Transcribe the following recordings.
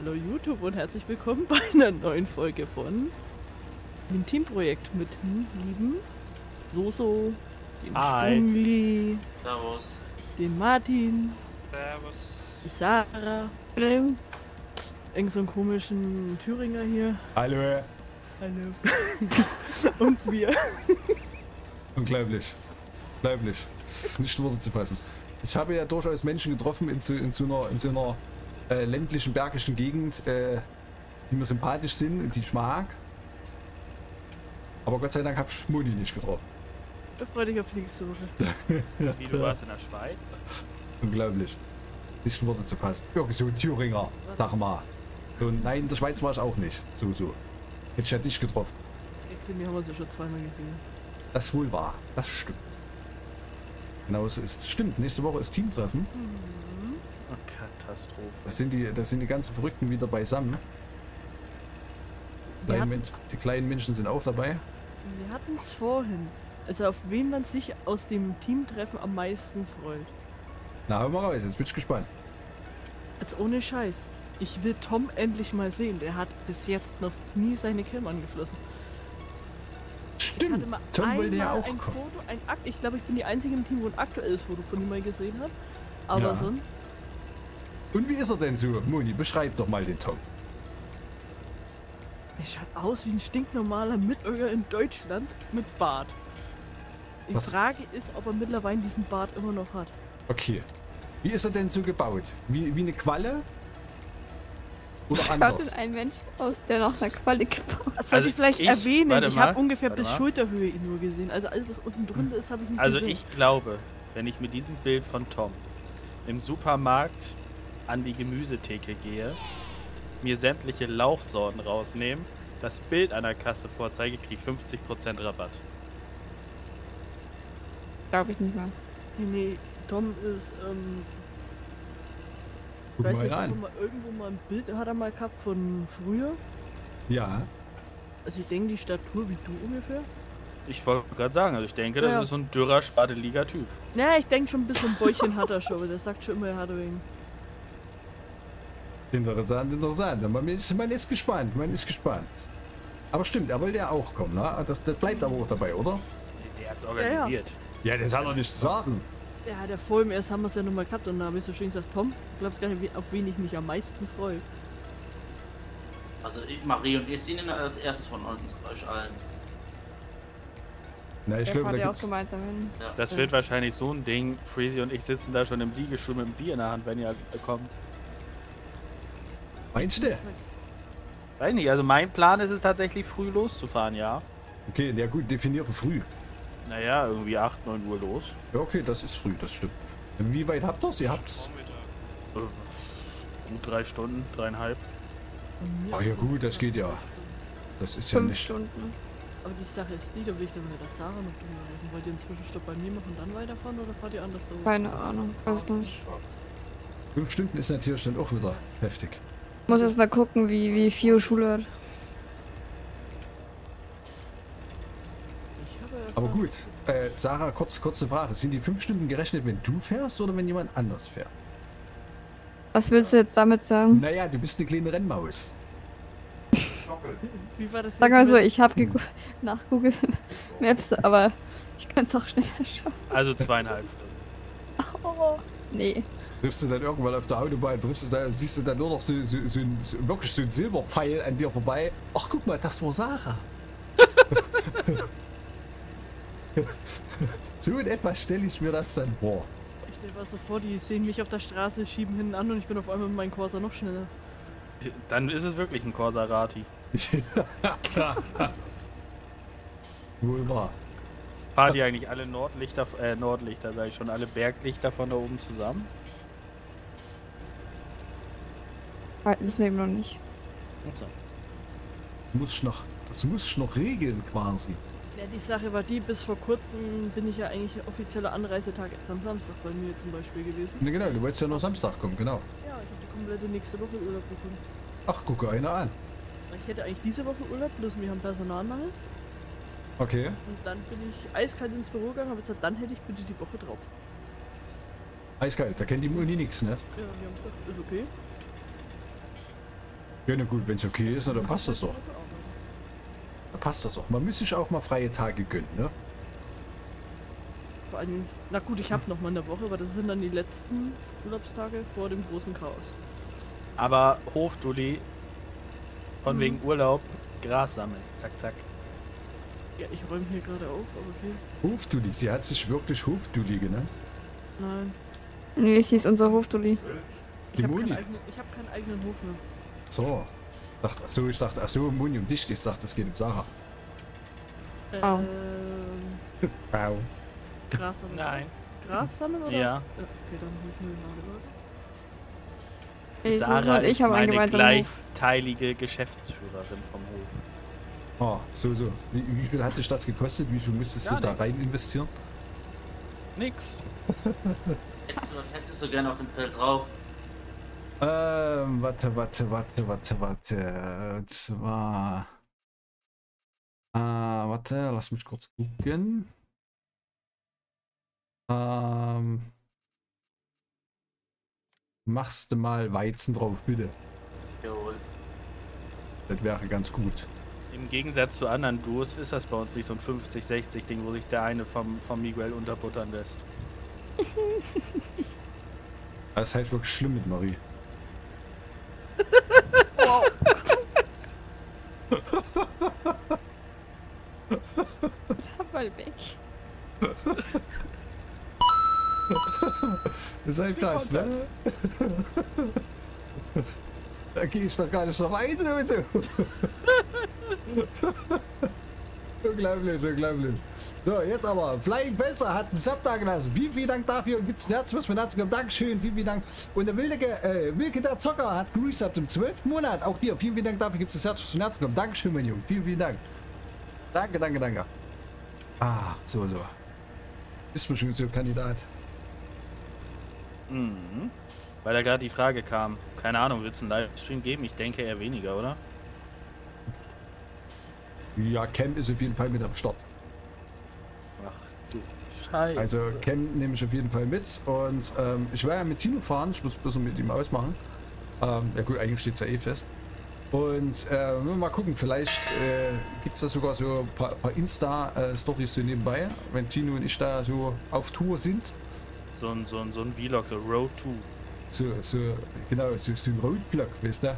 Hallo YouTube und herzlich willkommen bei einer neuen Folge von dem Teamprojekt mit dem lieben Soso, dem Hi. Strungli, Servus. dem Martin, Servus. die Sarah, Hallo. irgend so einen komischen Thüringer hier. Hallo. Hallo. und wir. Unglaublich. Unglaublich. Es ist nicht Worte zu fassen. Ich habe ja durchaus Menschen getroffen in so, in so einer, in so einer äh, ländlichen, bergischen Gegend, äh, die mir sympathisch sind und die ich mag. Aber Gott sei Dank habe ich Moni nicht getroffen. Ich freue dich auf die Woche. Wie du warst in der Schweiz? Unglaublich. Nicht Worte zu fassen. Irgend so ein Thüringer, sag mal. So, nein, in der Schweiz war ich auch nicht. So, so. Hätte ich ja dich getroffen. Exil, wir haben uns ja schon zweimal gesehen. Das wohl wahr. Das stimmt. Genau so ist es. Stimmt, nächste Woche ist Teamtreffen. Oh, Katastrophe. Das sind die, das sind die ganzen Verrückten wieder beisammen. Wir Kleinen hatten- die kleinen Menschen sind auch dabei. Wir hatten es vorhin. Also auf wen man sich aus dem Teamtreffen am meisten freut. Na, hör mal raus, jetzt bin ich gespannt. Als ohne Scheiß. Ich will Tom endlich mal sehen. Der hat bis jetzt noch nie seine Cam angeflossen. Ich hatte Stimmt, mal Tom wollte ja auch ein kommen. Foto, ein Akt. Ich glaube, ich bin die einzige im Team, wo ein aktuelles Foto von ihm mal gesehen habe. Aber Ja. sonst. Und wie ist er denn so? Moni, beschreib doch mal den Tom. Er schaut aus wie ein stinknormaler Mitbürger in Deutschland mit Bart. Die Was? Frage ist, ob er mittlerweile diesen Bart immer noch hat. Okay. Wie ist er denn so gebaut? Wie, wie eine Qualle? Oder Schaut anders? denn ein Mensch aus, der nach einer Quali gebaut Das sollte Also ich vielleicht ich- erwähnen. Ich habe ungefähr bis mal. Schulterhöhe ihn nur gesehen. Also alles, was unten drunter ist, habe ich nicht Also gesehen. ich glaube, wenn ich mit diesem Bild von Tom im Supermarkt an die Gemüsetheke gehe, mir sämtliche Lauchsorten rausnehme, das Bild an der Kasse vorzeige, kriege ich 50% Rabatt. Glaube ich nicht mal. Nee, nee, Tom ist, ähm, Guck weiß mal nicht, an. mal irgendwo mal ein Bild hat er mal gehabt von früher. Ja. Also ich denke, die Statur wie du ungefähr. Ich wollte gerade sagen, also ich denke, das Ja. ist so ein dürrer, spadeliger Typ. Naja, ich denke schon ein bisschen Bäuchchen hat er schon, aber der sagt schon immer, er hat wegen. Interessant, interessant. Man ist, man ist gespannt, man ist gespannt. Aber stimmt, er wollte ja auch kommen, ne? Das, das bleibt aber auch dabei, oder? Der hat's ja. organisiert. Ja, das hat er nicht zu sagen. Ja, der vor ihm erst haben wir es ja nochmal gehabt und da habe ich so schön gesagt, Tom, du glaubst gar nicht, auf wen ich mich am meisten freue. Also ich, Marie und ich sind als erstes von uns, euch allen. Na, ich glaube, da ja auch gibt's... gemeinsam hin. Ja. Das wird wahrscheinlich so ein Ding. Freezy und ich sitzen da schon im Liegestuhl mit dem Bier in der Hand, wenn ihr kommt. Meinst du? Weiß nicht, also mein Plan ist es tatsächlich früh loszufahren, ja. Okay, na gut, definiere früh. Naja, irgendwie 8, 9 Uhr los. Ja, okay, das ist früh, das stimmt. Wie weit habt ihr Ihr habt's. Äh, Gut drei Stunden, dreieinhalb. Ach ja gut, das es geht ja. Das ist ja Fünf nicht. Stunden. Aber die Sache ist die, da will ich dann mit der Sarah noch drüber reden. Wollt ihr einen Zwischenstopp bei mir machen und dann weiterfahren oder fahrt ihr anders da hoch? Keine Ahnung. Weiß nicht. Fünf Stunden ist natürlich dann auch wieder heftig. Muss erst mal gucken, wie, wie viel Schule hat. Ich Aber gut, äh, Sarah, kurz, kurze Frage. Sind die fünf Stunden gerechnet, wenn du fährst oder wenn jemand anders fährt? Was willst du jetzt damit sagen? Naja, du bist eine kleine Rennmaus. Wie war das Sag jetzt mal so, ich habe nach Google Maps, aber ich könnte es auch schneller schaffen. Also zweieinhalb Stunden. Oh, nee. Triffst du dann irgendwann auf der Autobahn, triffst du da, siehst du dann nur noch so, so, so, ein, so wirklich so ein Silberpfeil an dir vorbei. Ach, guck mal, das war Sarah. so in etwa stelle ich mir das dann vor. Ich stell mir so vor, die sehen mich auf der Straße, schieben hinten an und ich bin auf einmal mit meinem Corsa noch schneller. Dann ist es wirklich ein Corsarati. Wohl wahr. Fahren die eigentlich alle Nordlichter, äh, Nordlichter, sag ich schon, alle Berglichter von da oben zusammen? Halt, wissen wir eben noch nicht. Achso. Muss ich noch, das muss ich noch regeln quasi. Ja, die Sache war die, bis vor kurzem bin ich ja eigentlich offizieller Anreisetag jetzt am Samstag bei mir zum Beispiel gewesen. Ne, genau, du wolltest ja nur Samstag kommen, genau. Ja, ich habe die komplette nächste Woche Urlaub bekommen. Ach, gucke einer an. Ich hätte eigentlich diese Woche Urlaub, bloß wir haben Personalmangel. Okay. Und dann bin ich eiskalt ins Büro gegangen, habe gesagt, dann hätte ich bitte die Woche drauf. Eiskalt, da kennt die Muni nix, ne? Ja, wir haben gesagt, ist okay. Ja, na gut, wenn es okay ist, na, dann passt das doch. Dann passt das doch. Man muss sich auch mal freie Tage gönnen, ne? Vor allem, na gut, ich habe noch mal eine Woche, aber das sind dann die letzten Urlaubstage vor dem großen Chaos. Aber Hofdulli, von Mhm. wegen Urlaub, Gras sammeln. Zack, zack. Ja, ich räume hier gerade auf, aber okay. Hofdulli. Sie hat sich wirklich Hofdulli genannt. Nein, Nee, sie ist unser Hofdulli. ich Die habe keinen, eigenen- ich hab keinen eigenen Hof mehr. So. Dachte, ach so, ich dachte, ach so, Moni um dich. Ich dachte, es geht um Sarah. Oh. Ähm, Wow. Gras sammeln. Nein. Gras sammeln oder? Ja. Okay, dann hol ich mir mal Ey, Susan Sarah und ich haben einen gemeinsamen Hof. gleichteilige Geschäftsführerin vom Hof. Ah, so, so. Wie, wie viel hat dich das gekostet? Wie viel musstest Gar du da rein investieren? Nix. Hättest du, was hättest du gerne auf dem Feld drauf? Ähm, warte, warte, warte, warte, warte. Und zwar. Äh, warte, lass mich kurz gucken. Ähm. Machst du mal Weizen drauf, bitte. Jawohl. Das wäre ganz gut. Im Gegensatz zu anderen Duos ist das bei uns nicht so ein 50-60-Ding, wo sich der eine vom, vom Miguel unterbuttern lässt. Das ist halt wirklich schlimm mit Marie. Mal weg. Das ist halt krass, ne? Da gehe ich doch gar nicht drauf ein, so und so. unglaublich, unglaublich. So, jetzt aber. Flying Pelzer hat einen Sub da gelassen. Vielen, vielen Dank dafür. Gibt es ein Herz, was für ein Herz kommt. Dankeschön, vielen, vielen Dank. Und der wilde, äh, Wilke der Zocker hat grüßt ab dem 12. Monat. Auch dir, vielen, vielen Dank dafür. Gibt es das Herz, was für ein Herz kommt. Dankeschön, mein Junge. Vielen, vielen Dank. Danke, danke, danke. Ah, so, so. Ist schon so Kandidat. Mhm. Weil da gerade die Frage kam. Keine Ahnung, wird es einen Livestream geben? Ich denke eher weniger, oder? Ja, Cam ist auf jeden Fall mit am Start. Ach du Scheiße. Also Cam nehme ich auf jeden Fall mit und ähm, ich werde ja mit Tino fahren, ich muss bloß noch mit ihm ausmachen. Ähm, ja gut, eigentlich steht es ja eh fest. Und äh, mal gucken, vielleicht äh, gibt es da sogar so ein paar, paar Insta-Stories so nebenbei, wenn Tino und ich da so auf Tour sind. so, ein, so, ein, so ein Vlog, so Road 2. So, so genau, so, so ein Roadvlog, weißt du?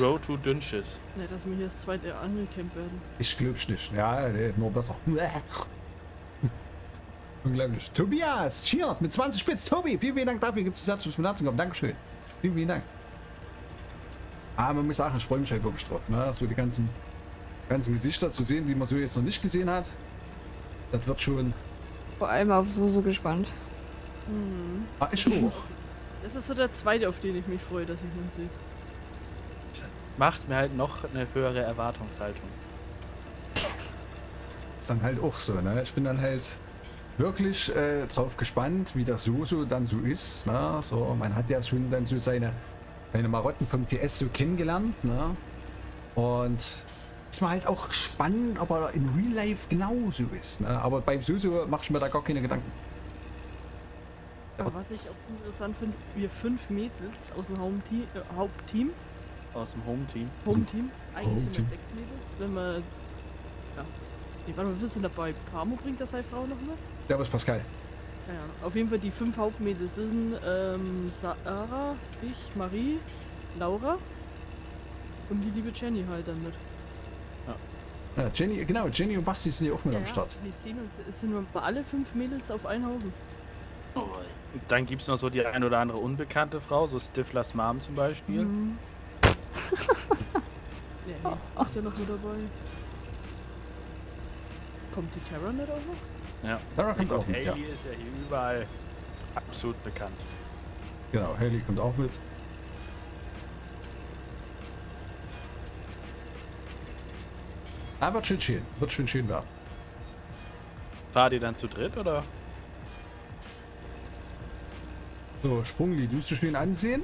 Road to Dünnschiss. Ne, dass wir hier das zweite Angelcamp werden. Ich glaub's nicht. Ja, nee, nur besser. Unglaublich. Tobias, cheert mit 20 Spitz. Tobi, vielen, vielen Dank dafür. Gibt es das Herz vom Herzen kommen. Dankeschön. Vielen, vielen Dank. Ah, man muss sagen, ich freue mich halt wirklich drauf. Ne? So die ganzen, ganzen Gesichter zu sehen, die man so jetzt noch nicht gesehen hat. Das wird schon. Vor allem auf Susu gespannt. Ah, ich auch. Das ist so der zweite, auf den ich mich freue, dass ich ihn sehe. Macht mir halt noch eine höhere Erwartungshaltung. Ist dann halt auch so, ne? Ich bin dann halt wirklich äh, drauf gespannt, wie das so so dann so ist. Ne? So, man hat ja schon dann so seine, seine Marotten vom TS so kennengelernt, ne? Und ist mal halt auch spannend, ob er in Real Life genauso ist. Ne? Aber beim Suso mache ich mir da gar keine Gedanken. Aber was ich auch interessant finde, wir fünf Mädels aus dem Hauptteam, äh, Hauptteam, Aus dem Home-Team. Hometeam, eigentlich sind Hometeam. wir sechs Mädels, wenn wir, ja, nee, warte mal, wir sind dabei, Pamo bringt das seine Frau noch mit? Ja, was Pascal? Ja, ja, auf jeden Fall die fünf Hauptmädels sind ähm, Sarah, ich, Marie, Laura und die liebe Jenny halt dann mit. Ja, Jenny, genau, Jenny und Basti sind ja auch mit Ja, am ja, Start. Wir sehen uns, es sind wir alle fünf Mädels auf einen Haufen. Oh, dann gibt es noch so die ein oder andere unbekannte Frau, so Stiflers Mom zum Beispiel. Mhm. ja, nee, ist ja noch mit dabei. Kommt die Terra nicht auch noch? Ja. Sarah kommt Und auch mit, ja. Haley ist ja hier überall absolut bekannt. Genau, Haley kommt auch mit. Ah, wird schön schön. Wird schön schön werden. Fahrt ihr dann zu dritt oder? So, Sprungli, du du schön ansehen?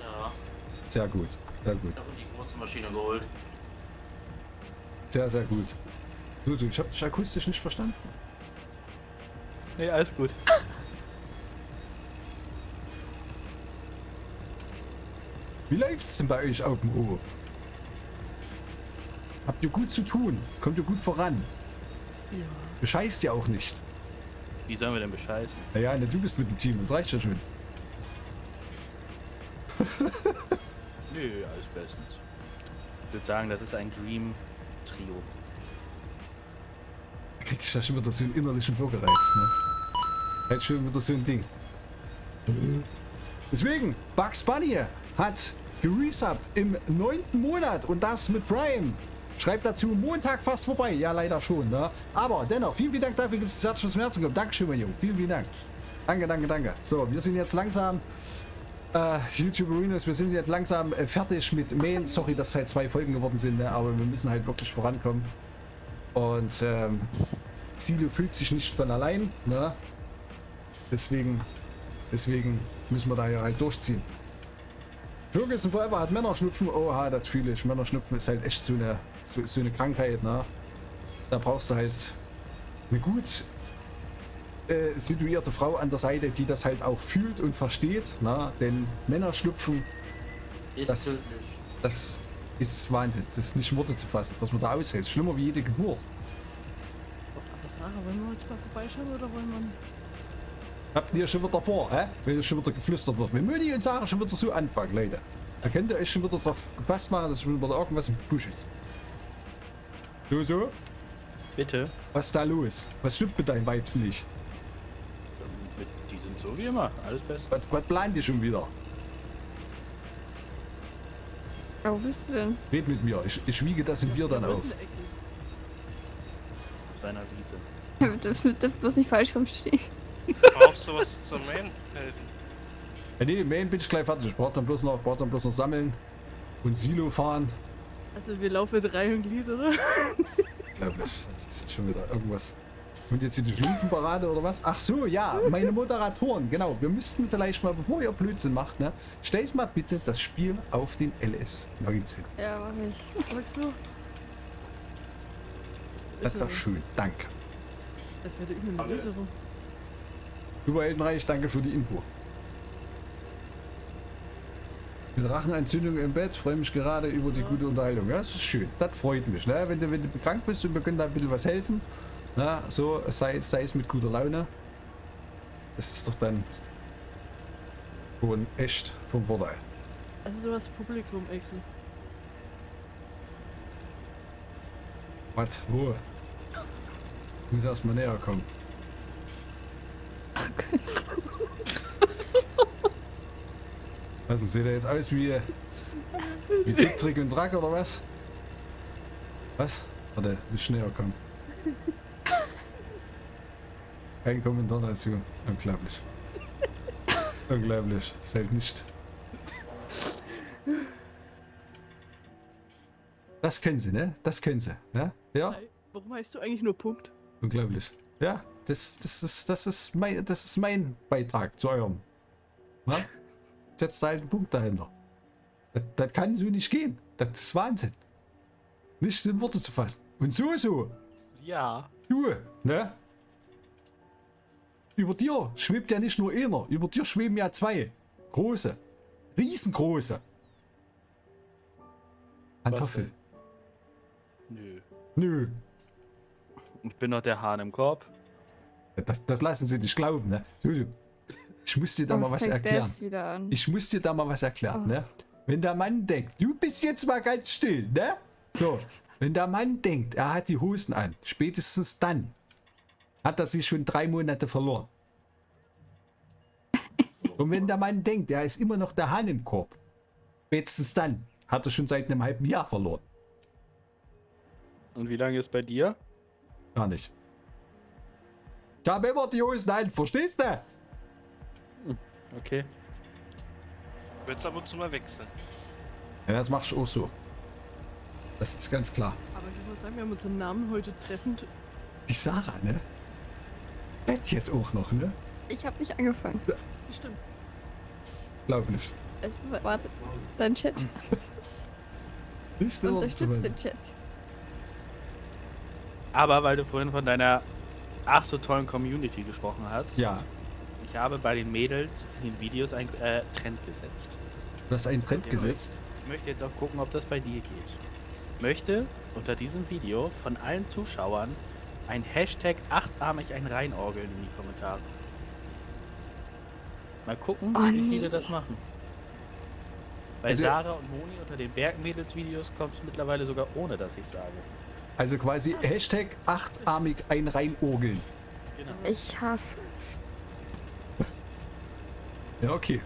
Ja, Sehr gut, sehr gut. ich habe die große Maschine geholt. Sehr, sehr gut. So, so, ich habe dich akustisch nicht verstanden. Nee, alles gut. Wie läuft's denn bei euch auf dem O? Habt ihr gut zu tun? Kommt ihr gut voran? Ja. Bescheißt ihr auch nicht? Wie sollen wir denn Bescheid? Naja, ne, du bist mit dem Team, das reicht ja schon. Nö, alles bestens. Ich würde sagen, das ist ein Dream-Trio. Da krieg ich ja schon wieder so einen innerlichen Würgereiz, ne? Halt schon wieder so ein Ding. Deswegen, Bugs Bunny hat geresubt im neunten Monat und das mit Prime. Schreibt dazu Montag fast vorbei. Ja, leider schon, ne? Aber dennoch, vielen, vielen Dank dafür. Gibt es das Herz vom Herzen. Dankeschön, mein Junge. Vielen, vielen Dank. Danke, danke, danke. So, wir sind jetzt langsam äh, YouTube Arenas, wir sind jetzt langsam äh, fertig mit Main. Sorry, dass halt zwei Folgen geworden sind, ne? aber wir müssen halt wirklich vorankommen. Und ähm, Silo fühlt sich nicht von allein. Ne? Deswegen, deswegen müssen wir da ja halt durchziehen. Ferguson Forever hat Männerschnupfen. Oha, das fühle ich. Männerschnupfen ist halt echt so eine, so, so eine Krankheit. Ne? Da brauchst du halt eine gut äh, situierte Frau an der Seite, die das halt auch fühlt und versteht. Na? Denn Männerschnupfen, Ist Das- tödlich. das ist Wahnsinn. Das ist nicht in Worte zu fassen, was man da aushält. Schlimmer wie jede Geburt. Aber Sarah, wollen wir jetzt mal vorbeischauen oder wollen wir... Habt ihr schon wieder vor, hä? Wenn es schon wieder geflüstert wird. Wenn Mutti und Sarah schon wieder so anfangen, Leute. Da könnt ihr euch schon wieder drauf gefasst machen, dass schon wieder irgendwas im Busch ist. So, so? Bitte. Was ist da los? Was stimmt mit deinen Weibs nicht? Mit- Die sind so wie immer. Alles best. Was, was plant ihr schon wieder? Ja, wo bist du denn? Red mit mir. Ich, ich wiege das im Bier dann auf. Auf seiner Wiese. Wir dürfen dürfen bloß nicht falsch rumstehen. Brauchst du was zum Main helfen? Ja, nee, Main bin ich gleich fertig. Ich brauch dann bloß noch, brauch dann bloß noch sammeln und Silo fahren. Also wir laufen mit Reihe und Glied, oder? Unglaublich. Das ist jetzt schon wieder irgendwas. Und jetzt hier die Schlimpfenparade oder was? Ach so, ja, meine Moderatoren, genau. Wir müssten vielleicht mal, bevor ihr Blödsinn macht, ne, stellt mal bitte das Spiel auf den LS19. Ja, mach ich. Sagst du? Das war schön, danke. Da fährt irgendeine Wiese rum. Super Heldenreich, danke für die Info. Mit Rachenentzündung im Bett, freue mich gerade über die gute Unterhaltung. Ja, das ist schön. Das freut mich. Ne? Wenn, du, wenn du krank bist und wir können da ein bisschen was helfen, na, so sei, sei es mit guter Laune. Das ist doch dann schon echt vom Vorteil. Also sowas Publikum, Excel. Was? Wo? Ich muss erstmal näher kommen. Was denn, seht ihr jetzt aus wie, wie Tick, Trick und Track oder was? Was? Warte, muss näher kommen. Kein Kommentar dazu. Unglaublich. Unglaublich. Seid nicht. Das können sie, ne? Das können sie, ne? Ja? Warum heißt du eigentlich nur Punkt? Unglaublich. Ja, das, das, ist, das, ist mein, das ist mein Beitrag zu eurem. Na? Setzt da halt einen Punkt dahinter. Das, das kann so nicht gehen. Das ist Wahnsinn. Nicht in Worte zu fassen. Und so, so. Ja. Du, ne? Über dir schwebt ja nicht nur einer. Über dir schweben ja zwei. Große. Riesengroße. Pantoffel. Nö. Nö. Ich bin noch der Hahn im Korb. Das, das lassen sie nicht glauben, ne? Ich muss dir da Oh, mal was erklären. Ich muss dir da mal was erklären, Oh. ne? Wenn der Mann denkt, du bist jetzt mal ganz still, ne? So, wenn der Mann denkt, er hat die Hosen an, spätestens dann hat er sich schon drei Monate verloren. Und wenn der Mann denkt, er ist immer noch der Hahn im Korb, spätestens dann hat er schon seit einem halben Jahr verloren. Und wie lange ist bei dir? Gar nicht. Ich habe immer die Hosen an, verstehst du? Okay. Wird's ab und zu mal wechseln. Ja, das mach ich auch so. Das ist ganz klar. Aber ich muss sagen, wir haben unseren Namen heute treffend. Die Sarah, ne? Bett jetzt auch noch, ne? Ich habe nicht angefangen. Stimmt. Glaub nicht. Es war dein Chat. Nicht Unterstützt den Chat. Aber weil du vorhin von deiner ach so tollen Community gesprochen hast, Ja. ich habe bei den Mädels in den Videos einen äh, Trend gesetzt. Du hast einen Trend gesetzt. Ich möchte jetzt auch gucken, ob das bei dir geht. Möchte unter diesem Video von allen Zuschauern ein Hashtag achtarmig ein reinorgeln in die Kommentare. Mal gucken, Oh, wie viele nee. das machen. Bei Also- Sarah und Moni unter den Bergmädels-Videos kommt es mittlerweile sogar ohne, dass ich sage. Also quasi Hashtag achtarmig ein reinurgeln. Genau. Ich hasse. Ja, okay.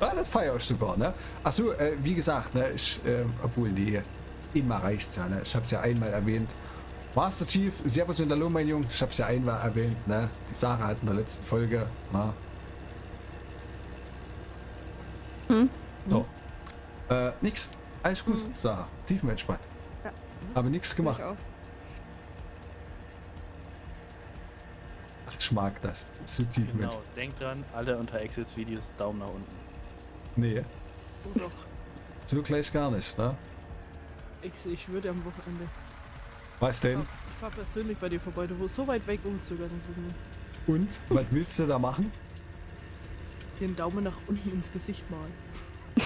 Ah, das feiere ich sogar, ne? Achso, äh, wie gesagt, ne, ich, äh, obwohl, nee, immer reicht's ja, ne? Ich hab's ja einmal erwähnt. Master Chief, Servus und Hallo, mein Junge. Ich hab's ja einmal erwähnt, ne? Die Sarah hat in der letzten Folge, na. Hm? So. Äh, nix. Alles gut, Hm. Sarah. Tiefenentspannt. Ja. Aber nichts gemacht. Ich auch. Ach, ich mag das. So tiefenentspannt. Genau, denkt dran, alle unter Exits Videos Daumen nach unten. Nee, Oh doch. so gleich gar nicht, ne? Ich, ich würde am Wochenende. Was Ich denn? fahr, ich fahr persönlich bei dir vorbei. Du so weit weg umzögern. Und? Was willst du da machen? Den Daumen nach unten ins Gesicht malen.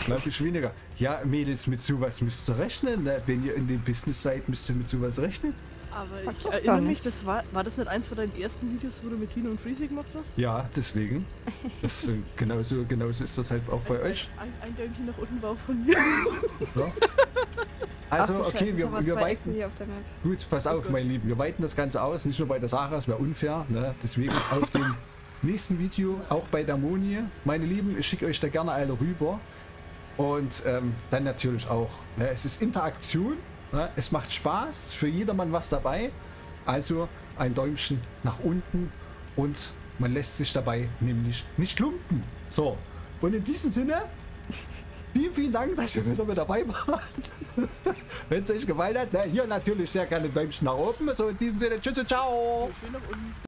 Glaub ich weniger. Ja, Mädels, mit sowas müsst ihr rechnen. Ne? Wenn ihr in dem Business seid, müsst ihr mit sowas rechnen. Aber ich erinnere mich, das war, war das nicht eins von deinen ersten Videos, wo du mit Tino und Freezy gemacht hast? Ja, deswegen. Das, äh, genauso, genauso ist das halt auch bei euch. Ein, ein Däumchen nach unten war auch von mir. Ja? Also, Ach okay, wir, wir weiten. hier auf der Map. Gut, pass auf, mein Lieben. Wir weiten das Ganze aus. Nicht nur bei der Sarah, es wäre unfair. Ne? Deswegen auf dem nächsten Video, auch bei der Moni. Meine Lieben, ich schicke euch da gerne alle rüber. Und ähm, dann natürlich auch. Ne? Es ist Interaktion. Ne? Es macht Spaß. Für jedermann was dabei. Also ein Däumchen nach unten. Und man lässt sich dabei nämlich nicht lumpen. So. Und in diesem Sinne. Vielen, vielen Dank, dass ihr wieder mit dabei wart. Wenn es euch gefallen hat, ne, hier natürlich sehr gerne Däumchen nach oben. So in diesem Sinne, tschüss und ciao.